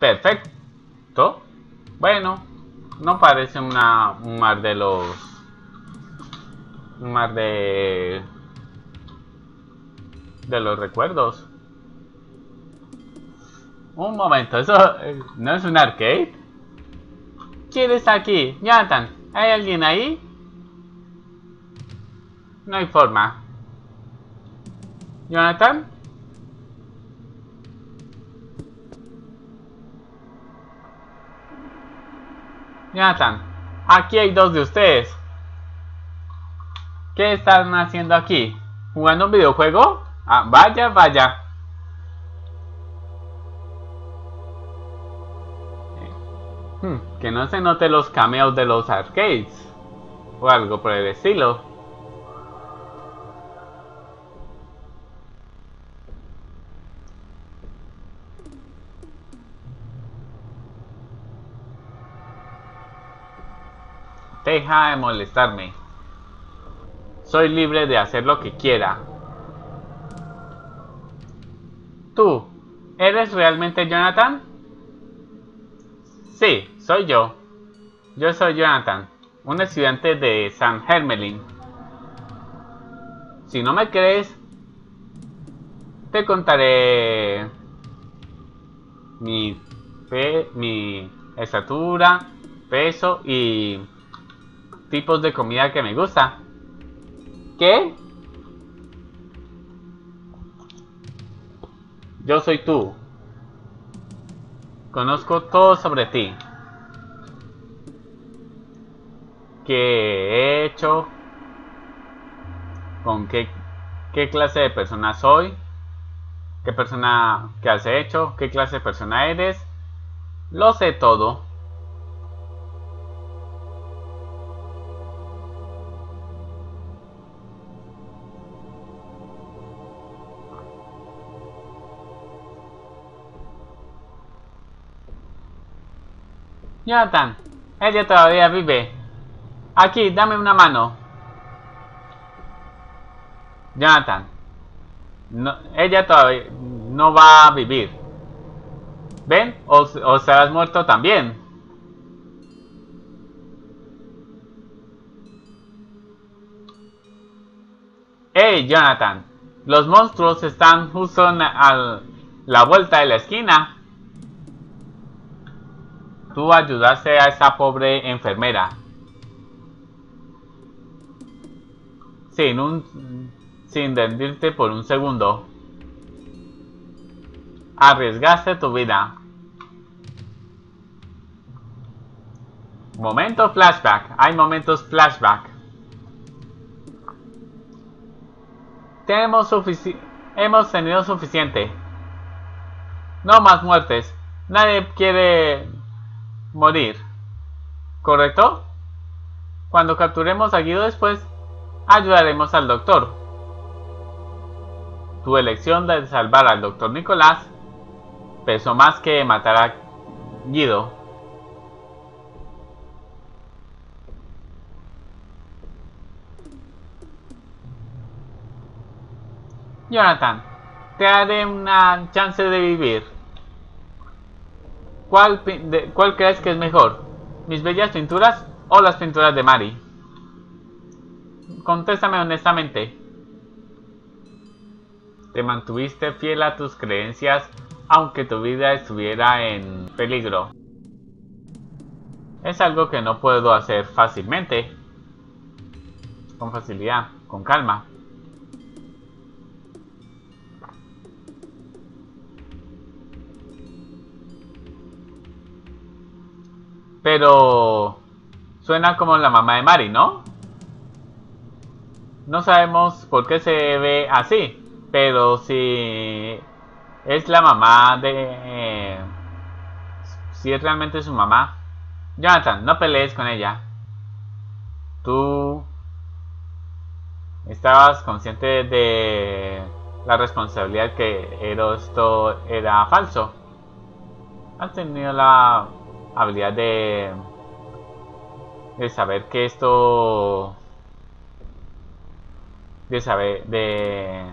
Perfecto. Bueno, no parece una, un mar de los... Un mar de... De los recuerdos. Un momento, ¿eso eh, no es un arcade? ¿Quién está aquí? Jonathan, ¿hay alguien ahí? No hay forma. ¿Jonathan? Jonathan, aquí hay dos de ustedes. ¿Qué están haciendo aquí? ¿Jugando un videojuego? Ah, vaya, vaya. Hmm, que no se note los cameos de los arcades. O algo por el estilo. Deja de molestarme. Soy libre de hacer lo que quiera. ¿Tú? ¿Eres realmente Jonathan? Sí, soy yo. Yo soy Jonathan, un estudiante de San Hermelin. Si no me crees, te contaré mi, mi estatura, peso y tipos de comida que me gusta. ¿Qué? Yo soy tú. Conozco todo sobre ti. ¿Qué he hecho? ¿Con qué, qué clase de persona soy? ¿Qué persona que has hecho? ¿Qué clase de persona eres? Lo sé todo. Jonathan, ella todavía vive. Aquí, dame una mano. Jonathan, no, ella todavía no va a vivir. ¿Ven? O, o serás muerto también. ¡Hey, Jonathan! Los monstruos están justo a la vuelta de la esquina. Tú ayudaste a esa pobre enfermera. Sin un... Sin rendirte por un segundo. Arriesgaste tu vida. Momento flashback. Hay momentos flashback. Tenemos sufici hemos tenido suficiente. No más muertes. Nadie quiere morir. ¿Correcto? Cuando capturemos a Guido después, ayudaremos al doctor. Tu elección de salvar al doctor Nicolás pesó más que matar a Guido. Jonathan, te haré una chance de vivir. ¿Cuál, ¿Cuál crees que es mejor? ¿Mis bellas pinturas o las pinturas de Mari? Contéstame honestamente. Te mantuviste fiel a tus creencias aunque tu vida estuviera en peligro. Es algo que no puedo hacer fácilmente. Con facilidad, con calma. Pero suena como la mamá de Mari, ¿no? No sabemos por qué se ve así, pero si es la mamá de... si es realmente su mamá. Jonathan, no pelees con ella. Tú estabas consciente de la responsabilidad que esto era falso. Has tenido la habilidad de, de saber que esto de saber de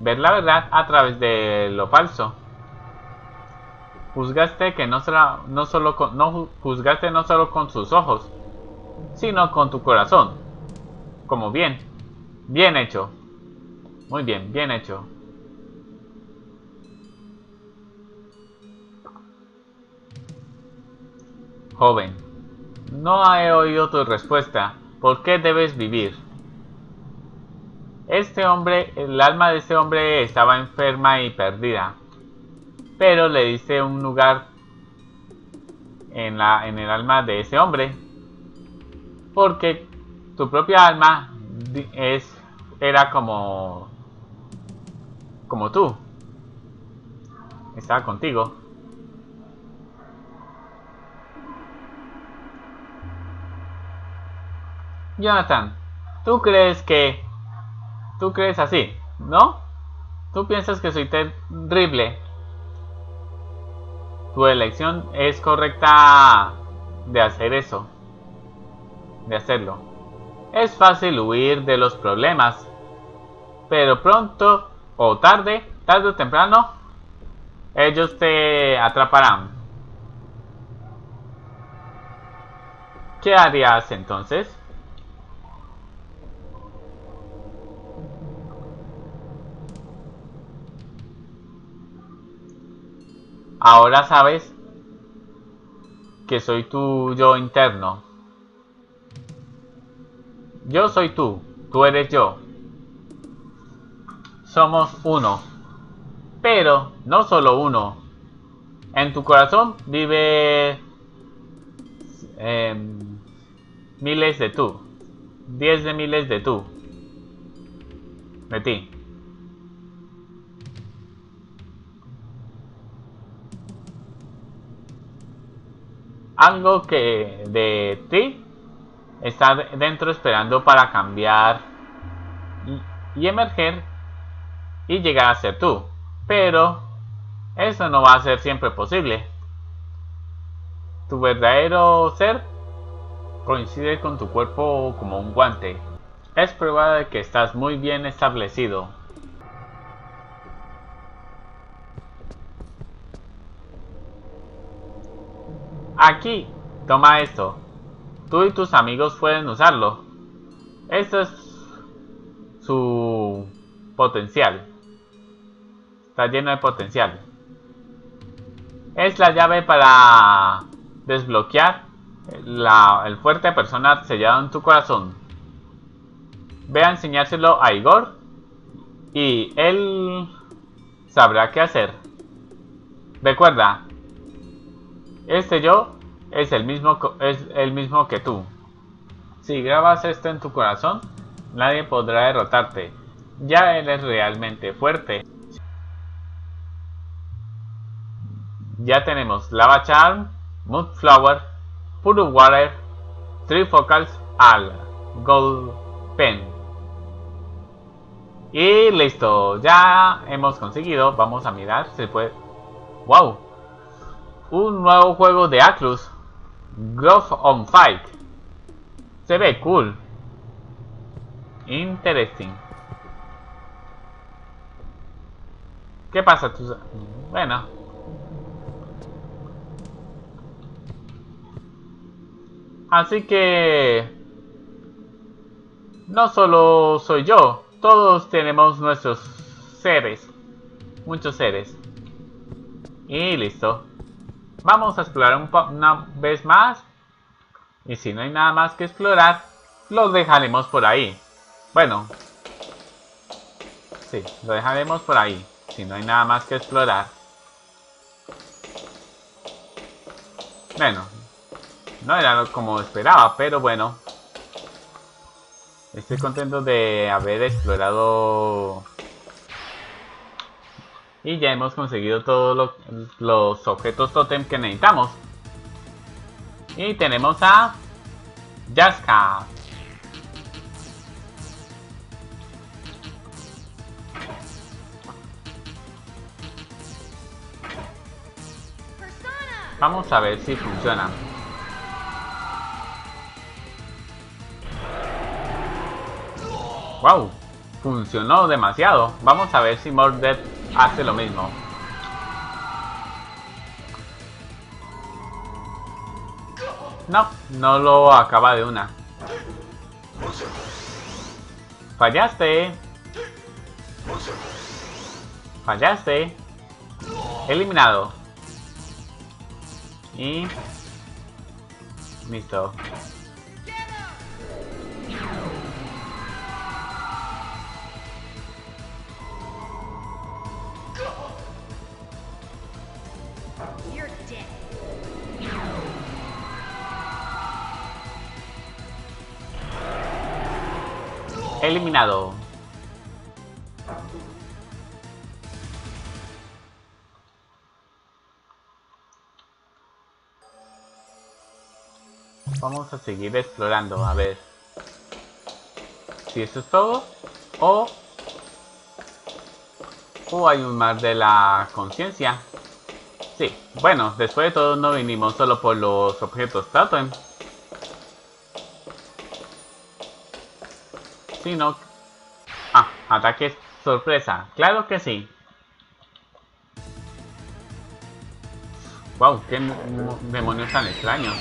ver la verdad a través de lo falso Juzgaste que no, será, no solo con, no juzgaste no solo con sus ojos, sino con tu corazón. Como bien. Bien hecho. Muy bien, bien hecho. Joven, no he oído tu respuesta. ¿Por qué debes vivir? Este hombre, el alma de este hombre estaba enferma y perdida pero le diste un lugar en, la, en el alma de ese hombre. Porque tu propia alma es, era como, como tú. Estaba contigo. Jonathan, ¿tú crees que... Tú crees así, ¿no? Tú piensas que soy terrible tu elección es correcta de hacer eso. De hacerlo. Es fácil huir de los problemas. Pero pronto o tarde, tarde o temprano, ellos te atraparán. ¿Qué harías entonces? Ahora sabes que soy tu yo interno. Yo soy tú, tú eres yo. Somos uno. Pero no solo uno. En tu corazón vive em, miles de tú. Diez de miles de tú. De ti. Algo que de ti está dentro esperando para cambiar y, emerger y llegar a ser tú. Pero eso no va a ser siempre posible. Tu verdadero ser coincide con tu cuerpo como un guante. Es prueba de que estás muy bien establecido. Aquí, toma esto. Tú y tus amigos pueden usarlo. Esto es su potencial. Está lleno de potencial. Es la llave para desbloquear la, el fuerte persona sellado en tu corazón. Ve a enseñárselo a Igor y él sabrá qué hacer. Recuerda, este yo es el mismo, es el mismo que tú. Si grabas esto en tu corazón, nadie podrá derrotarte. Ya eres realmente fuerte. Ya tenemos Lava Charm, Mood Flower, Puro Water, Trifocals al Gold Pen. Y listo, ya hemos conseguido. Vamos a mirar si puede. ¡Wow! Un nuevo juego de Atlus, Growth on Fight. Se ve cool. Interesting. ¿Qué pasa? Bueno. Así que... No solo soy yo, todos tenemos nuestros seres. Muchos seres. Y listo. Vamos a explorar una vez más. Y si no hay nada más que explorar, lo dejaremos por ahí. Bueno. Sí, lo dejaremos por ahí. Si no hay nada más que explorar. Bueno. No era como esperaba, pero bueno. Estoy contento de haber explorado y ya hemos conseguido todos los objetos totem que necesitamos. Y tenemos a Jaska. Vamos a ver si funciona. ¡Wow! Funcionó demasiado. Vamos a ver si Mordred hace lo mismo. No, no lo acaba de una. Fallaste. Fallaste. Eliminado. Y... Listo. Eliminado. Vamos a seguir explorando, a ver si eso es todo o, o hay un mar de la conciencia. Sí, bueno, después de todo no vinimos solo por los objetos Totem, Ah, ataque sorpresa, claro que sí. Wow, qué mo- demonios tan extraños.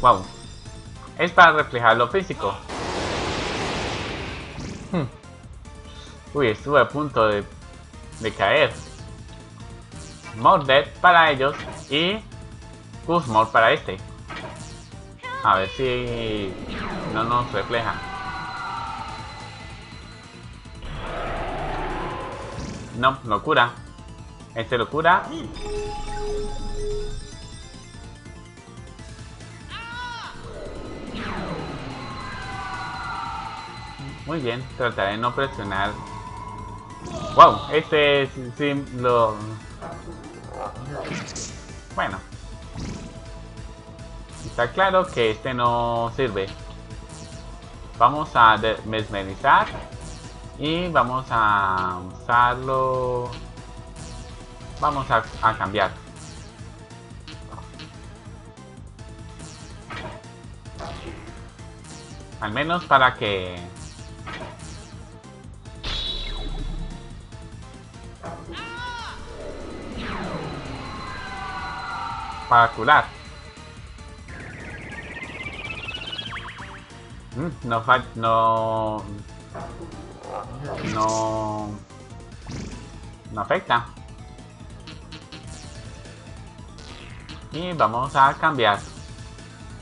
Wow. Es para reflejar lo físico. Hmm. Uy, estuve a punto de, de caer. Morded para ellos y Guzmor para este. A ver si no nos refleja. No, locura. Este locura. Muy bien, trataré de no presionar. Wow, este sí, sí lo. Bueno. Está claro que este no sirve. Vamos a mesmerizar. Y vamos a usarlo. Vamos a, a cambiar. Al menos para que... Para curar. No no... No... No afecta. Y vamos a cambiar.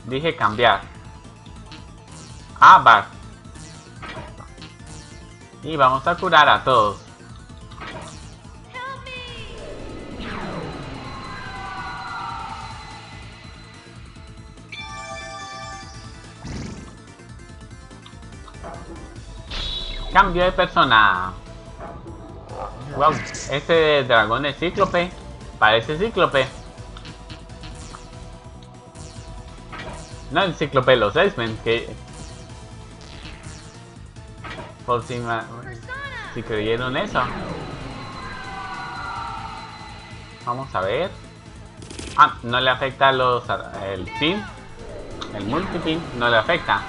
Dije cambiar. A bar. Y vamos a curar a todos. Cambio de persona. Wow, este dragón es cíclope. Parece cíclope. No el cíclope los X-Men, que... Por si, ma- si creyeron eso. Vamos a ver. Ah, no le afecta a los... El pin. El multipin no le afecta.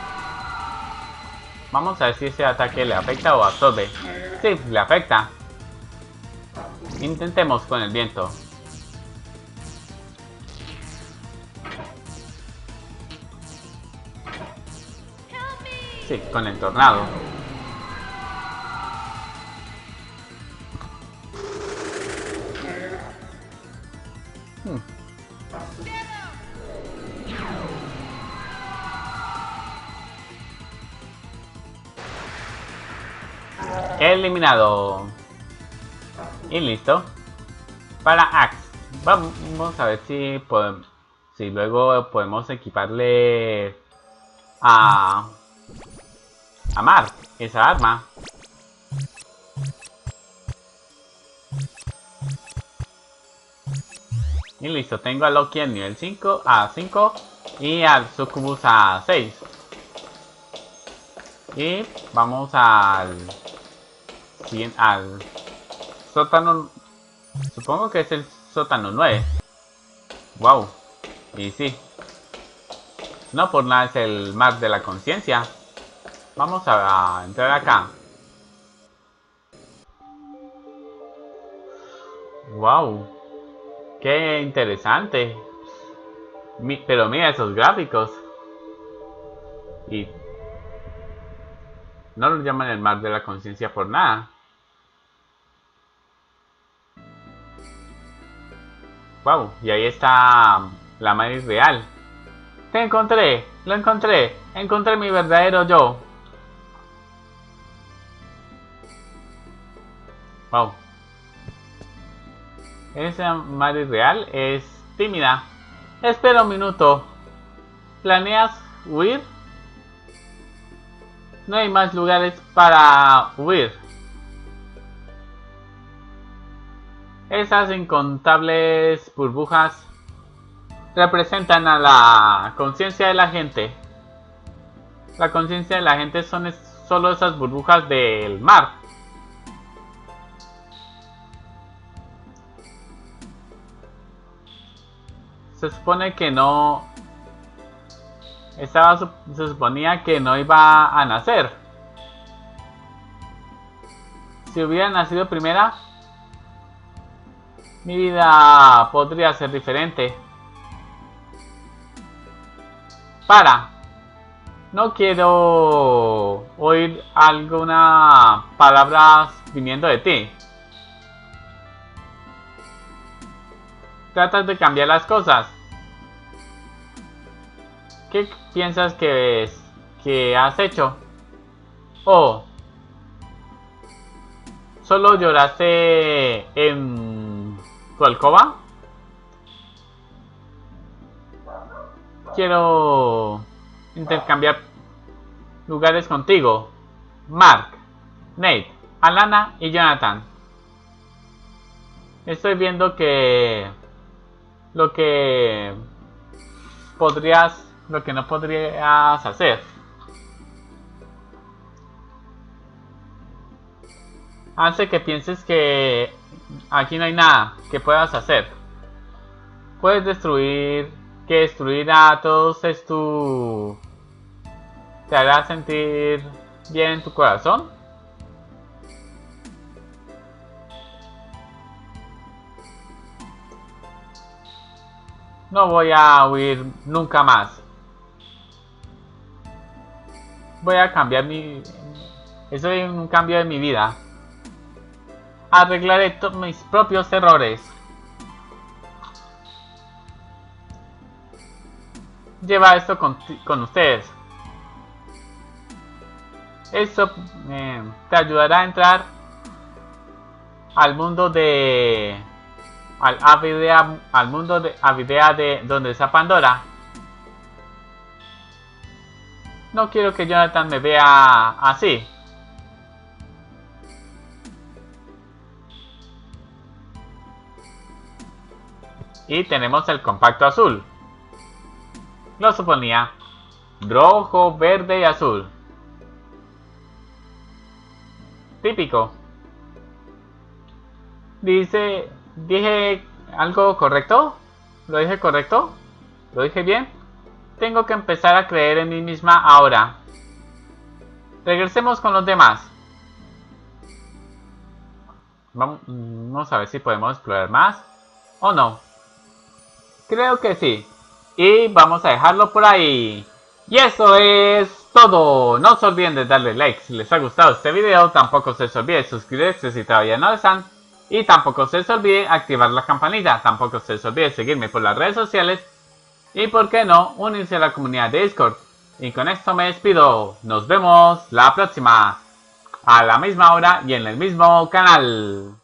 Vamos a ver si ese ataque le afecta o absorbe. Sí, le afecta. Intentemos con el viento. Sí, con el tornado. Eliminado. Y listo. Para Axe. Vamos a ver si podemos, si luego podemos equiparle a a Mark esa arma. Y listo, tengo a Loki en nivel 5 a 5 y al Succubus a 6. Y vamos al siguiente al sótano supongo que es el sótano 9. Wow. Y sí. No por nada es el mar de la conciencia. Vamos a, entrar acá. Wow. Qué interesante. Pero mira esos gráficos. Y no lo llaman el mar de la conciencia por nada. Wow, y ahí está la Maris real. Te encontré, lo encontré, encontré mi verdadero yo. Wow. Esa Maris real es tímida. Espera un minuto. ¿Planeas huir? No hay más lugares para huir. Esas incontables burbujas representan a la conciencia de la gente. La conciencia de la gente son solo esas burbujas del mar. Se supone que no... Estaba, se suponía que no iba a nacer. Si hubiera nacido primera, mi vida podría ser diferente. Para. No quiero oír alguna palabra viniendo de ti. Tratas de cambiar las cosas. ¿Qué piensas que, es, que has hecho? Oh. ¿Solo lloraste en tu alcoba? Quiero intercambiar lugares contigo. Mark, Nate, Alana y Jonathan. Estoy viendo que lo que podrías, lo que no podrías hacer. Hace que pienses que aquí no hay nada que puedas hacer. Puedes destruir, que destruir a todos es tu... te hará sentir bien en tu corazón. No voy a huir nunca más. Voy a cambiar mi... Eso es un cambio de mi vida. Arreglaré to- mis propios errores. Lleva esto con, con ustedes. Eso eh, te ayudará a entrar al mundo de al Avidea, al mundo de Avidea de donde está Pandora. No quiero que Jonathan me vea así. Y tenemos el compacto azul. Lo suponía. Rojo, verde y azul. Típico. Dice, dije algo correcto. ¿Lo dije correcto? ¿Lo dije bien? Tengo que empezar a creer en mí misma ahora. Regresemos con los demás. Vam- Vamos a ver si podemos explorar más. ¿O no? Creo que sí. Y vamos a dejarlo por ahí. Y eso es todo. No se olviden de darle like si les ha gustado este video. Tampoco se les olvide suscribirse si todavía no lo están. Y tampoco se les olvide activar la campanita. Tampoco se les olvide seguirme por las redes sociales. Y por qué no, unirse a la comunidad de Discord. Y con esto me despido. Nos vemos la próxima. A la misma hora y en el mismo canal.